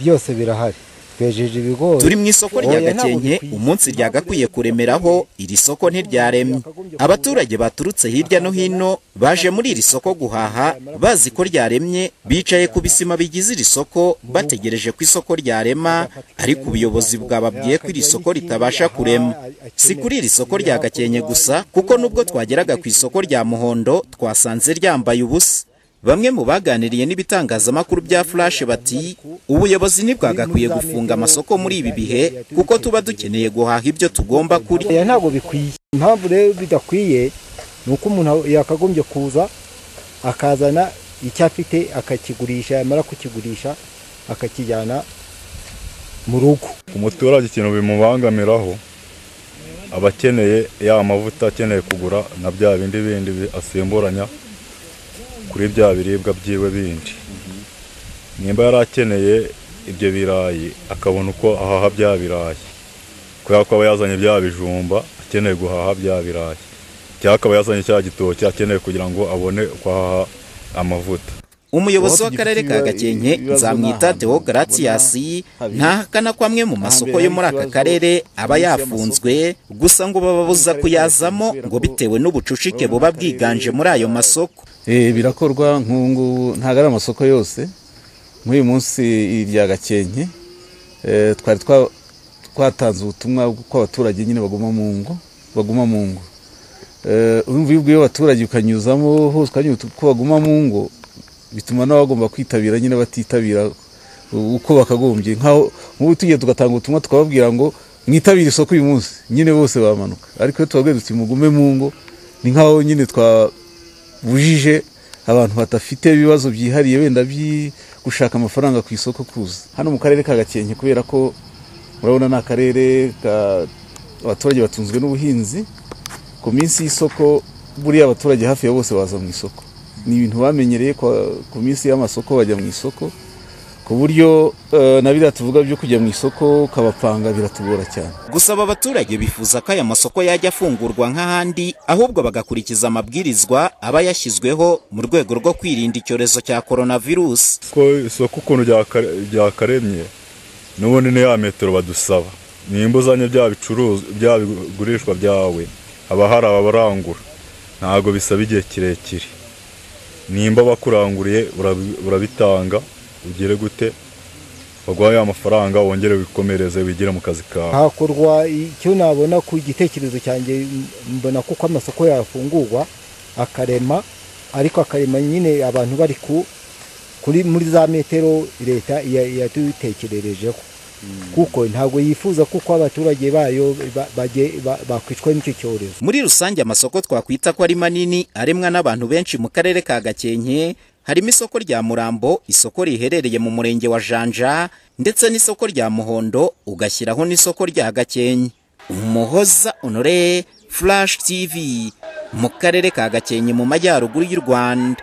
byose birahari. Twejeje ibigori turi mu isoko rya gakenke umunsi ryagakwiye kuremeraho iri soko ntiryaremye. Abaturage baturutse hirya no hino baje muri iri soko guhaha bazi ko ryaremye bicaye ku bisima bigize iri soko bategereje ko isoko ryarema ariko ubuyobozi bwababwiye ko iri soko ritabasha kurema. Si kuri iri soko rya gakenke gusa kuko nubwo twageraga ku isoko rya muhondo twasanze ryambaye ubusa. Bamwe mu baganiriye n'ibitangazamakuru bya Flash bati ubuyobozi ntibwagakwiye gufunga amasoko muri ibi bihe kuko tuba dukeneye guhaha ibyo tugomba kurya. ntabwo bikwiye impamvu rero bidakwiye ni uko umuntu yakagombye kuza akazana icyo afite akakigurisha yamara kukigurisha akakijyana mu rugo umuturage ikintu bimubangamiraho aba akeneye ya mavuta akeneye kugura na bya bindi bindi bi- asimburanya kuri bya biribwa byiwe bindi. Nimba yari akeneye ibyo birayi akabona uko ahaha bya birayi. Kubera ko aba yazanye bya bijumba akeneye guhaha bya birayi. Cyangwa akaba yazanye cya gitoki akeneye kugira ngo abone uko ahaha amavuta. Umuyobozi w'akarere ka Gakenke Nzamwita Theo Gratias ntahakana ko amwe mu masoko yo muri aka karere aba yafunzwe gusa ngo bababuza kuyazamo ngo bitewe n'ubucucike buba bwiganje muri ayo masoko. Eh, birakorwa nk'ubu ntabwo ari amasoko yose. Nk'uyu munsi irya gakenke eh, twari twa- twatanze ubutumwa ko abaturage nyine baguma mu ngo baguma mu ngo. Eh, urumva iyo ubwiye abaturage ukanyuzamo hose ukanyura ko baguma mu ngo bituma nabo bagomba kwitabira nyine batitabira uko bakagombye. Nkaho nk'ubu tugiye tugatanga ubutumwa tukababwira ngo mwitabire isoko uyu munsi. Nyine bose bamanuka. Ariko iyo tubabwiye duti mugume mu ngo ni nkaho nyine twa bujije abantu badafite ibibazo byihariye wenda gushaka amafaranga ku isoko kuza. Hano mu karere ka gakenke kubera ko urabona ni akarere ka abaturage batunzwe n'ubuhinzi ku minsi y'isoko buriya abaturage hafi ya bose baza mu isoko. Ni ibintu bamenyereye ku minsi y'amasoko bajya mu isoko ku buryo eh, na biriya tuvuga byo kujya mu isoko ukabapanga biratugora cyane. Gusa aba baturage bifuza ko aya masoko yajya afungurwa nk'ahandi ahubwo bagakurikiza amabwirizwa aba yashyizweho mu rwego rwo kwirinda icyorezo cya coronavirus. ko isoko ukuntu ryaka- ryakaremye n'ubundi ni ya metero badusaba. Nimba uzanye bya bigurishwa byawe. Haba hari ababarangura. Ntabwo bisaba igihe kirekire. Nimba bakuranguriye urabi- urabitanga ugire gute? Baguha ya mafaranga wongere wikomereze wigire mu kazi kawe. Hakorwa icyo nabona ku gitekerezo cyanjye mbona kuko amasoko yafungurwa akarema ariko akarema nyine abantu bari ku kuri muri za metero leta ya- yadutekererejeho kuko ntabwo yifuza kuko abaturage bayo bakwicwa n'icyo cyorezo Muri rusange amasoko twakwita ko ari manini aremwa n'abantu benshi mu karere ka Gakenke harimo isoko rya Murambo, isoko riherereye mu murenge wa Janja ndetse n'isoko rya Muhondo ugashyiraho n'isoko rya Gakenke. Umuhoza Honore Flash TV mu karere ka Gakenke mu majyaruguru y'u Rwanda.